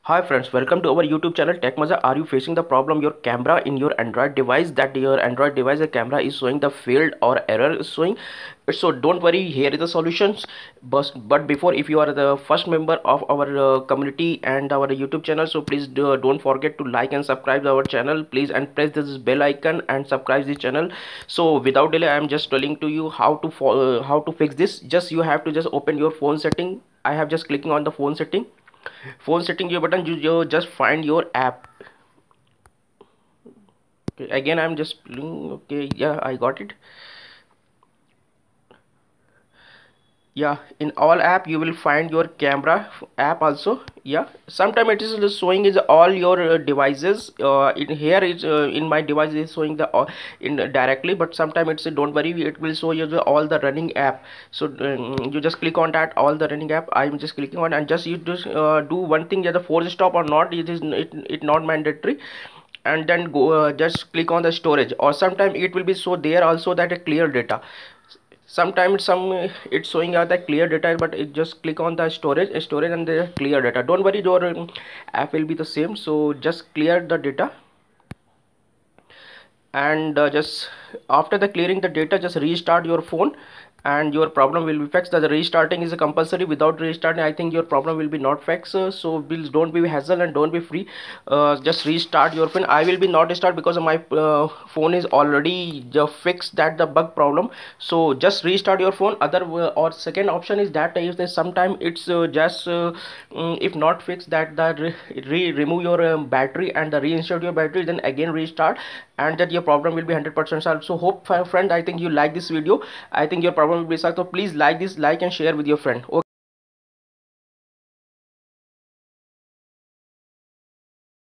Hi friends, welcome to our YouTube channel TechMaja. Are you facing the problem your camera in your Android device that your Android device camera is showing the failed or error is showing? So don't worry, here is the solutions. But, but before if you are the first member of our uh, community and our YouTube channel, so please do, don't forget to like and subscribe our channel please and press this bell icon and subscribe this channel. So without delay, I am just telling to you how to uh, how to fix this. Just you have to just open your phone setting. I have just clicking on the phone setting phone setting your button you, you just find your app. Okay again i'm just okay yeah i got it yeah in all app you will find your camera app also. Yeah sometimes it is showing is all your uh, devices. Uh, in here is uh, in my device is showing the uh, in directly but sometimes it's don't worry it will show you the, all the running app. So um, you just click on that all the running app. I'm just clicking on and just you just uh, do one thing the force stop or not it is it, it not mandatory. And then go uh, just click on the storage. Or sometimes it will be so there also that a clear data sometimes some it's showing out the clear data but it just click on the storage storage and the clear data. Don't worry your um, app will be the same. So just clear the data. And uh, just after the clearing the data just restart your phone and your problem will be fixed. The restarting is a compulsory. Without restarting i think your problem will be not fixed. So please don't be hassle and don't be free. Uh, just restart your phone. I will be not restart because my uh, phone is already fixed that the bug problem. So just restart your phone. Other uh, or second option is that if there's sometime it's uh, just uh, mm, if not fixed that the re, re remove your um, battery and the reinsert your battery then again restart and that your problem will be 100% solved. So hope friend i think you like this video. I think your problem problem भी सकते हो please like this like and share with your friend okay